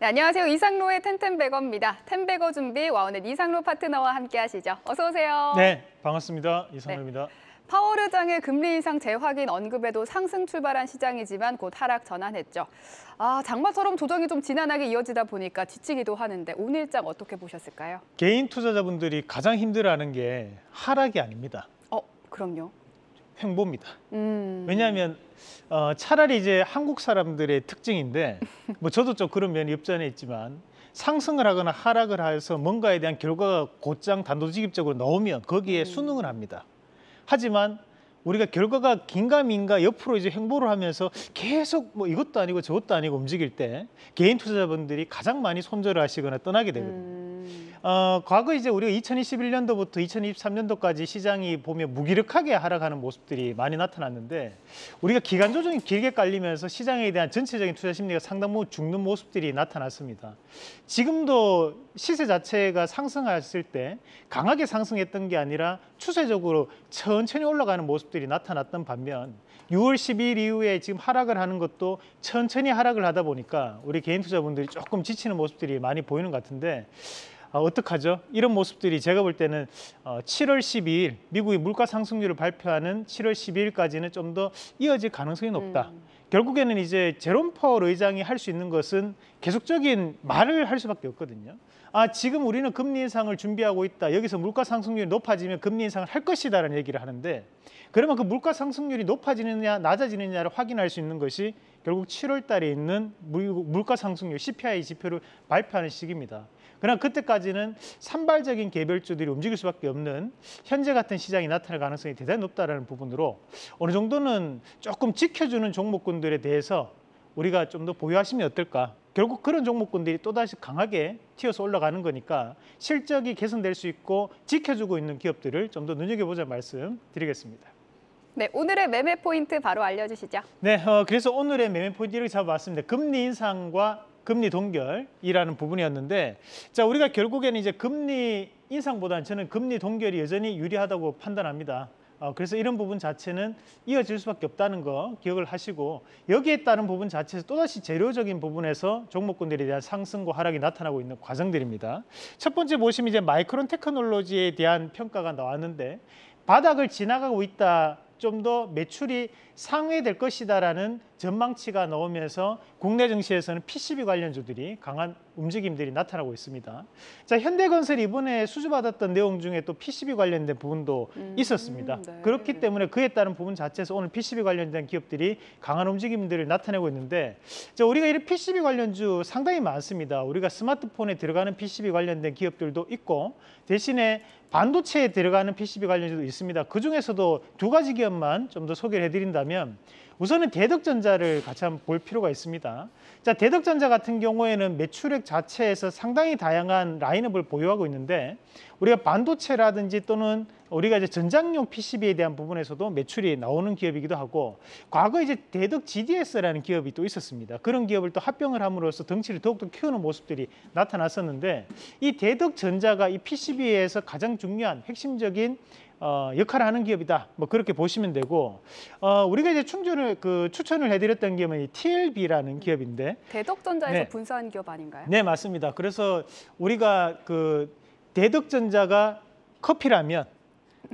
네, 안녕하세요. 이상로의 텐텐베거입니다. 텐베거 준비 와우넷 이상로 파트너와 함께 하시죠. 어서 오세요. 네, 반갑습니다. 이상로입니다. 파워르장의 금리 인상 재확인 언급에도 상승 출발한 시장이지만 곧 하락 전환했죠. 아, 장마처럼 조정이 좀 지난하게 이어지다 보니까 지치기도 하는데 오늘 장 어떻게 보셨을까요? 개인 투자자분들이 가장 힘들어하는 게 하락이 아닙니다. 어, 그럼요. 횡보입니다. 음. 왜냐하면 어, 차라리 이제 한국 사람들의 특징인데 뭐 저도 좀 그런 면이 없지 않아 있지만 상승을 하거나 하락을 해서 뭔가에 대한 결과가 곧장 단도직입적으로 나오면 거기에 음. 순응을 합니다. 하지만 우리가 결과가 긴가민가 옆으로 이제 횡보를 하면서 계속 뭐 이것도 아니고 저것도 아니고 움직일 때 개인 투자자분들이 가장 많이 손절을 하시거나 떠나게 되거든요. 음. 어, 과거 이제 우리가 2021년도부터 2023년도까지 시장이 보면 무기력하게 하락하는 모습들이 많이 나타났는데 우리가 기간 조정이 길게 깔리면서 시장에 대한 전체적인 투자 심리가 상당 부분 죽는 모습들이 나타났습니다. 지금도 시세 자체가 상승했을 때 강하게 상승했던 게 아니라 추세적으로 천천히 올라가는 모습들이 나타났던 반면 6월 12일 이후에 지금 하락을 하는 것도 천천히 하락을 하다 보니까 우리 개인 투자분들이 조금 지치는 모습들이 많이 보이는 것 같은데 아, 어떡하죠? 이런 모습들이 제가 볼 때는 어, 7월 12일 미국이 물가 상승률을 발표하는 7월 12일까지는 좀 더 이어질 가능성이 높다. 음. 결국에는 이제 제롬 파월 의장이 할 수 있는 것은 계속적인 말을 할 수밖에 없거든요. 아 지금 우리는 금리 인상을 준비하고 있다. 여기서 물가 상승률이 높아지면 금리 인상을 할 것이다라는 얘기를 하는데 그러면 그 물가 상승률이 높아지느냐 낮아지느냐를 확인할 수 있는 것이 결국 7월 달에 있는 물- 물가 상승률 CPI 지표를 발표하는 시기입니다. 그러나 그때까지는 산발적인 개별주들이 움직일 수밖에 없는 현재 같은 시장이 나타날 가능성이 대단히 높다라는 부분으로 어느 정도는 조금 지켜주는 종목군들에 대해서 우리가 좀 더 보유하시면 어떨까? 결국 그런 종목군들이 또다시 강하게 튀어서 올라가는 거니까 실적이 개선될 수 있고 지켜주고 있는 기업들을 좀 더 눈여겨보자 말씀 드리겠습니다. 네, 오늘의 매매 포인트 바로 알려주시죠. 네, 어, 그래서 오늘의 매매 포인트를 잡아봤습니다. 금리 인상과 금리 동결이라는 부분이었는데, 자 우리가 결국에는 이제 금리 인상보다는 저는 금리 동결이 여전히 유리하다고 판단합니다. 어, 그래서 이런 부분 자체는 이어질 수밖에 없다는 거 기억을 하시고 여기에 따른 부분 자체에서 또다시 재료적인 부분에서 종목군들에 대한 상승과 하락이 나타나고 있는 과정들입니다. 첫 번째 보시면 이제 마이크론 테크놀로지에 대한 평가가 나왔는데 바닥을 지나가고 있다. 좀 더 매출이 상회될 것이다라는 전망치가 나오면서 국내 증시에서는 PCB 관련주들이 강한 움직임들이 나타나고 있습니다. 자, 현대건설이 이번에 수주받았던 내용 중에 또 PCB 관련된 부분도 음, 있었습니다. 네. 그렇기 때문에 그에 따른 부분 자체에서 오늘 PCB 관련된 기업들이 강한 움직임들을 나타내고 있는데 자, 우리가 이 PCB 관련주 상당히 많습니다. 우리가 스마트폰에 들어가는 PCB 관련된 기업들도 있고 대신에 반도체에 들어가는 PCB 관련주도 있습니다. 그 중에서도 두 가지 기업만 좀 더 소개를 해드린다면 우선은 대덕전자를 같이 한번 볼 필요가 있습니다. 자, 대덕전자 같은 경우에는 매출액 자체에서 상당히 다양한 라인업을 보유하고 있는데 우리가 반도체라든지 또는 우리가 이제 전장용 PCB에 대한 부분에서도 매출이 나오는 기업이기도 하고 과거 이제 대덕 GDS라는 기업이 또 있었습니다. 그런 기업을 또 합병을 함으로써 덩치를 더욱더 키우는 모습들이 나타났었는데 이 대덕 전자가 이 PCB에서 가장 중요한 핵심적인 어, 역할을 하는 기업이다. 뭐 그렇게 보시면 되고 어, 우리가 이제 충전을 그 추천을 해드렸던 기업은 이 TLB라는 기업인데 대덕전자에서 네. 분사한 기업 아닌가요? 네 맞습니다. 그래서 우리가 그 대덕전자가 커피라면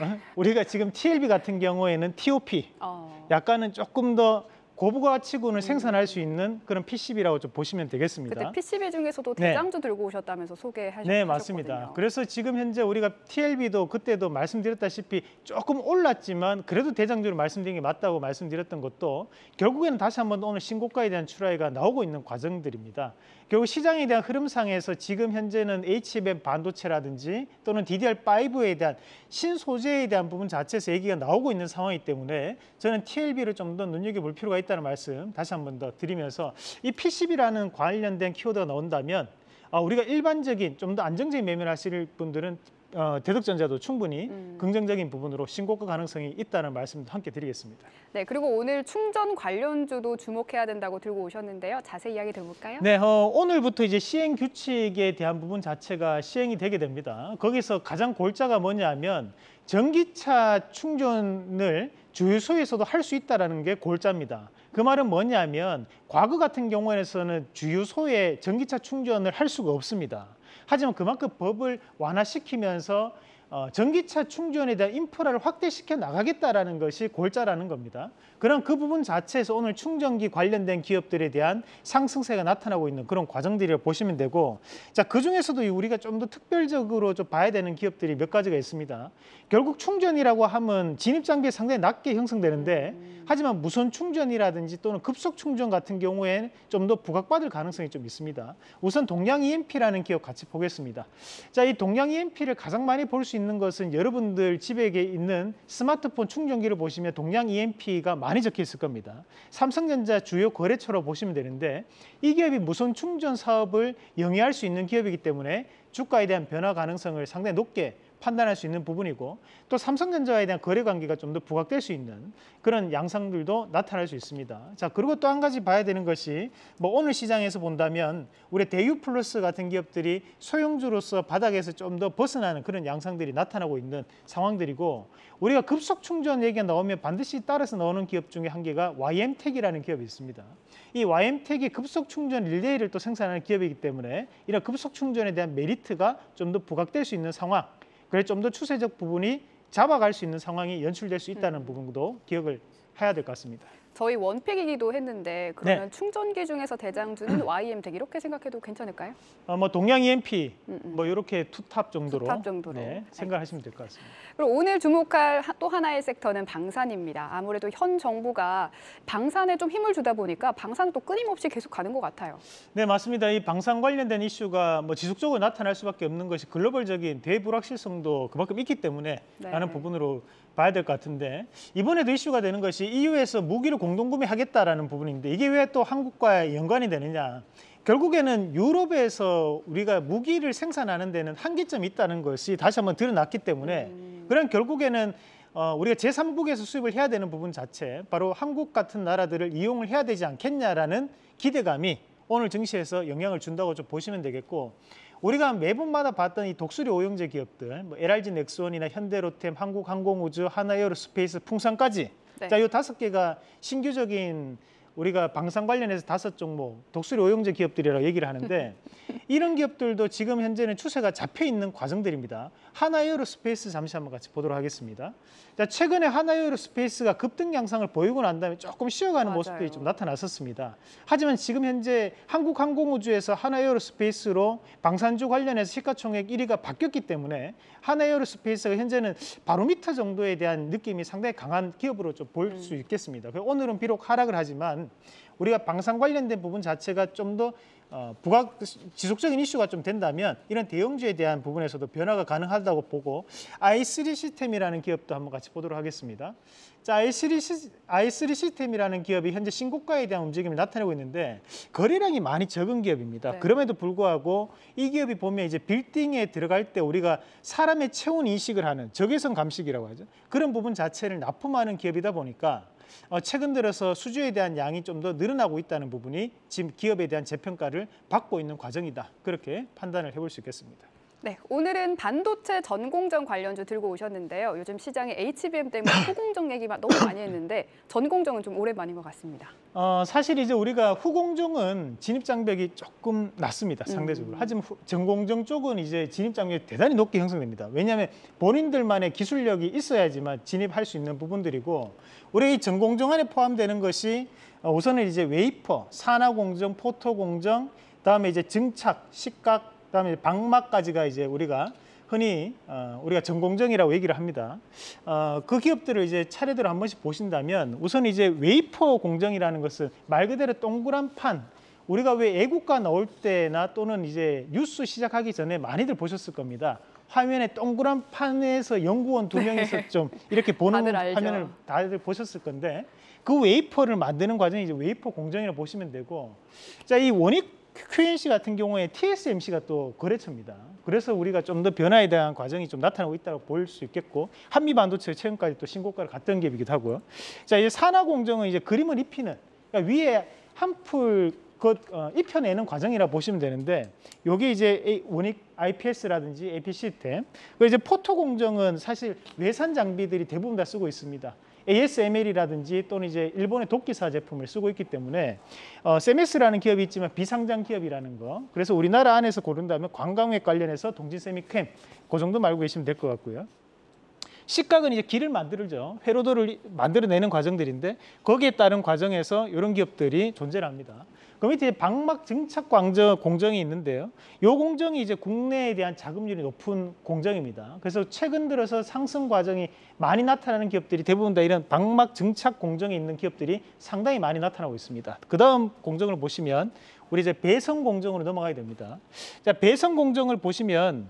어? 우리가 지금 TLB 같은 경우에는 TOP 어. 약간은 조금 더 고부가치군을 생산할 수 있는 그런 PCB라고 좀 보시면 되겠습니다. 그때 PCB 중에서도 네. 대장주 들고 오셨다면서 소개하셨거든요. 네, 맞습니다. 그래서 지금 현재 우리가 TLB도 그때도 말씀드렸다시피 조금 올랐지만 그래도 대장주로 말씀드린 게 맞다고 말씀드렸던 것도 결국에는 다시 한번 오늘 신고가에 대한 출하가 나오고 있는 과정들입니다. 결국 시장에 대한 흐름상에서 지금 현재는 HBM 반도체라든지 또는 DDR5에 대한 신소재에 대한 부분 자체에서 얘기가 나오고 있는 상황이기 때문에 저는 TLB를 좀 더 눈여겨볼 필요가 있다 는 말씀 다시 한 번 더 드리면서 이 PCB라는 관련된 키워드가 나온다면 아, 우리가 일반적인 좀 더 안정적인 매매를 하실 분들은 어, 대덕전자도 충분히 음. 긍정적인 부분으로 신고가 가능성이 있다는 말씀도 함께 드리겠습니다. 네, 그리고 오늘 충전 관련주도 주목해야 된다고 들고 오셨는데요. 자세히 이야기 들어볼까요? 네, 어, 오늘부터 이제 시행 규칙에 대한 부분 자체가 시행이 되게 됩니다. 거기서 가장 골자가 뭐냐면 전기차 충전을 주유소에서도 할 수 있다라는 게 골자입니다. 그 말은 뭐냐면 과거 같은 경우에는 주유소에 전기차 충전을 할 수가 없습니다. 하지만 그만큼 법을 완화시키면서 어, 전기차 충전에 대한 인프라를 확대시켜 나가겠다라는 것이 골자라는 겁니다. 그럼 그 부분 자체에서 오늘 충전기 관련된 기업들에 대한 상승세가 나타나고 있는 그런 과정들이라고 보시면 되고 자, 그 중에서도 이 우리가 좀 더 특별적으로 좀 봐야 되는 기업들이 몇 가지가 있습니다. 결국 충전이라고 하면 진입 장비에 상당히 낮게 형성되는데 하지만 무선 충전이라든지 또는 급속 충전 같은 경우에는 좀 더 부각받을 가능성이 좀 있습니다. 우선 동양 EMP라는 기업 같이 보겠습니다. 자, 이 동양 EMP를 가장 많이 볼수 있는 것은 여러분들 집에 있는 스마트폰 충전기를 보시면 동양 EMP가 많이 적혀 있을 겁니다. 삼성전자 주요 거래처로 보시면 되는데 이 기업이 무선 충전 사업을 영위할 수 있는 기업이기 때문에 주가에 대한 변화 가능성을 상당히 높게 판단할 수 있는 부분이고 또 삼성전자에 대한 거래 관계가 좀 더 부각될 수 있는 그런 양상들도 나타날 수 있습니다. 자 그리고 또 한 가지 봐야 되는 것이 뭐 오늘 시장에서 본다면 우리 대유 플러스 같은 기업들이 소형주로서 바닥에서 좀 더 벗어나는 그런 양상들이 나타나고 있는 상황들이고 우리가 급속 충전 얘기가 나오면 반드시 따라서 나오는 기업 중에 한 개가 YM텍이라는 기업이 있습니다. 이 YM텍이 급속 충전 릴레이를 또 생산하는 기업이기 때문에 이런 급속 충전에 대한 메리트가 좀 더 부각될 수 있는 상황 그래 좀더 추세적 부분이 잡아갈 수 있는 상황이 연출될 수 있다는 부분도 기억을 해야 될 것 같습니다. 저희 one pick이기도 했는데 그러면 네. 충전기 중에서 대장주는 YM텍 이렇게 생각해도 괜찮을까요? 어, 뭐 동양 이엔피 음, 음. 뭐 이렇게 two top 정도로, two top 정도로. 네, 생각하시면 될 것 같습니다. 그리고 오늘 주목할 하- 또 하나의 섹터는 방산입니다. 아무래도 현 정부가 방산에 좀 힘을 주다 보니까 방산은 또 끊임없이 계속 가는 것 같아요. 네 맞습니다. 이 방산 관련된 이슈가 뭐 지속적으로 나타날 수밖에 없는 것이 글로벌적인 대외 불확실성도 그만큼 있기 때문에 네. 라는 부분으로 봐야 될 것 같은데 이번에도 이슈가 되는 것이 EU에서 무기를 공동 구매하겠다라는 부분인데 이게 왜 또 한국과 연관이 되느냐? 결국에는 유럽에서 우리가 무기를 생산하는 데는 한계점이 있다는 것이 다시 한번 드러났기 때문에 음. 그런 결국에는 어, 우리가 제3국에서 수입을 해야 되는 부분 자체 바로 한국 같은 나라들을 이용을 해야 되지 않겠냐라는 기대감이 오늘 증시에서 영향을 준다고 좀 보시면 되겠고 우리가 매번마다 봤던 이 독수리 오용제 기업들 뭐 LRG 넥스원이나 현대로템, 한국항공우주, 하나에어로스페이스, 풍산까지 네. 자, 이 다섯 개가 신규적인 우리가 방산 관련해서 다섯 종목 독수리 오용제 기업들이라고 얘기를 하는데 이런 기업들도 지금 현재는 추세가 잡혀 있는 과정들입니다. 하나에어로스페이스 잠시 한번 같이 보도록 하겠습니다. 자, 최근에 하나에어로스페이스가 급등 양상을 보이고 난 다음에 조금 쉬어가는 맞아요. 모습들이 좀 나타났었습니다. 하지만 지금 현재 한국항공우주에서 하나에어로스페이스로 방산주 관련해서 시가총액 1위가 바뀌었기 때문에 하나에어로스페이스가 현재는 바로미터 정도에 대한 느낌이 상당히 강한 기업으로 좀 볼수 있겠습니다. 그래서 오늘은 비록 하락을 하지만 우리가 방산 관련된 부분 자체가 좀더 어, 부각 지속적인 이슈가 좀 된다면 이런 대형주에 대한 부분에서도 변화가 가능하다고 보고 i3 시스템이라는 기업도 한번 같이 보도록 하겠습니다. 자, i3, 시, i3 시스템이라는 기업이 현재 신고가에 대한 움직임을 나타내고 있는데 거래량이 많이 적은 기업입니다. 네. 그럼에도 불구하고 이 기업이 보면 이제 빌딩에 들어갈 때 우리가 사람의 체온 인식을 하는 적외선 감식이라고 하죠. 그런 부분 자체를 납품하는 기업이다 보니까 어, 최근 들어서 수주에 대한 양이 좀 더 늘어나고 있다는 부분이 지금 기업에 대한 재평가를 받고 있는 과정이다. 그렇게 판단을 해볼 수 있겠습니다. 네, 오늘은 반도체 전공정 관련주 들고 오셨는데요. 요즘 시장에 HBM 때문에 후공정 얘기만 너무 많이 했는데 전공정은 좀 오랜만인 것 같습니다. 어, 사실 이제 우리가 후공정은 진입 장벽이 조금 낮습니다. 상대적으로. 음. 하지만 후- 전공정 쪽은 이제 진입 장벽이 대단히 높게 형성됩니다. 왜냐하면 본인들만의 기술력이 있어야지만 진입할 수 있는 부분들이고 우리 이 전공정 안에 포함되는 것이 어, 우선은 이제 웨이퍼, 산화 공정, photo 공정, 그다음에 이제 증착, 식각, 그다음에 박막까지가 이제 우리가 흔히 어, 우리가 전공정이라고 얘기를 합니다. 어, 그 기업들을 이제 차례대로 한 번씩 보신다면 우선 이제 웨이퍼 공정이라는 것은 말 그대로 동그란 판 우리가 왜 애국가 나올 때나 또는 이제 뉴스 시작하기 전에 많이들 보셨을 겁니다. 화면에 동그란 판에서 연구원 두 명이서 좀 이렇게 보는. 화면을 다들 보셨을 건데 그 웨이퍼를 만드는 과정이 이제 웨이퍼 공정이라고 보시면 되고 자 이 원익 QNC 같은 경우에 TSMC가 또 거래처입니다. 그래서 우리가 좀 더 변화에 대한 과정이 좀 나타나고 있다고 볼 수 있겠고 한미 반도체 최근까지 또 신고가를 갔던 기업이기도 하고요. 자 이제 산화 공정은 이제 그림을 입히는 그러니까 위에 한 꺼풀 그 어, 입혀내는 과정이라 보시면 되는데 요게 이제 원익 IPS라든지 AP 시스템 그 이제 포토 공정은 사실 외산 장비들이 대부분 다 쓰고 있습니다. ASML이라든지 또는 이제 일본의 도끼사 제품을 쓰고 있기 때문에 어, 세메스라는 기업이 있지만 비상장 기업이라는 거. 그래서 우리나라 안에서 고른다면 관광객 관련해서 동진세미캠 그 정도 말고 계시면 될 것 같고요. 식각은 이제 길을 만들죠. 회로도를 만들어내는 과정들인데 거기에 따른 과정에서 이런 기업들이 존재를 합니다. 그 밑에 방막 증착 광정 공정이 있는데요. 이 공정이 이제 국내에 대한 자금률이 높은 공정입니다. 그래서 최근 들어서 상승 과정이 많이 나타나는 기업들이 대부분 다 이런 방막 증착 공정에 있는 기업들이 상당히 많이 나타나고 있습니다. 그 다음 공정을 보시면 우리 이제 배선 공정으로 넘어가야 됩니다. 자, 배선 공정을 보시면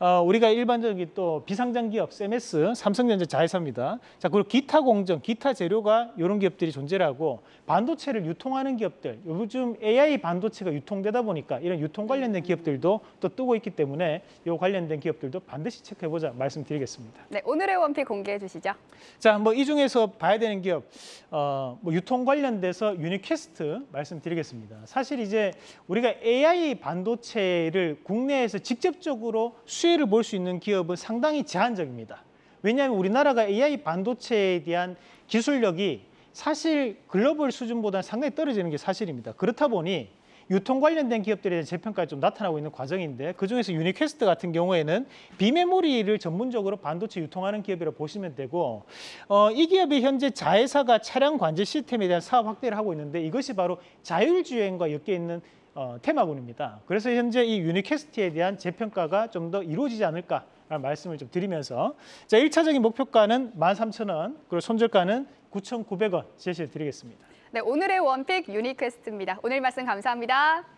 어, 우리가 일반적인 또 비상장 기업 CMS, 삼성전자 자회사입니다. 자, 그리고 기타 공정, 기타 재료가 이런 기업들이 존재를 하고 반도체를 유통하는 기업들, 요즘 AI 반도체가 유통되다 보니까 이런 유통 관련된 기업들도 또 뜨고 있기 때문에 이 관련된 기업들도 반드시 체크해 보자 말씀드리겠습니다. 네, 오늘의 원픽 공개해 주시죠. 자, 뭐 이 중에서 봐야 되는 기업, 어, 뭐 유통 관련돼서 유니캐스트 말씀드리겠습니다. 사실 이제 우리가 AI 반도체를 국내에서 직접적으로 수 혜를 볼 수 있는 기업은 상당히 제한적입니다. 왜냐하면 우리나라가 AI 반도체에 대한 기술력이 사실 글로벌 수준보다 상당히 떨어지는 게 사실입니다. 그렇다 보니 유통 관련된 기업들에 대한 재평가가 좀 나타나고 있는 과정인데 그중에서 유니퀘스트 같은 경우에는 비메모리를 전문적으로 반도체 유통하는 기업이라고 보시면 되고 어, 이 기업이 현재 자회사가 차량 관제 시스템에 대한 사업 확대를 하고 있는데 이것이 바로 자율주행과 엮여 있는 어, 테마군입니다. 그래서 현재 이 유니퀘스트에 대한 재평가가 좀 더 이루어지지 않을까 라는 말씀을 좀 드리면서 자, 1차적인 목표가는 13,000원, 그리고 손절가는 9,900원 제시해 드리겠습니다. 네, 오늘의 원픽 유니퀘스트입니다. 오늘 말씀 감사합니다.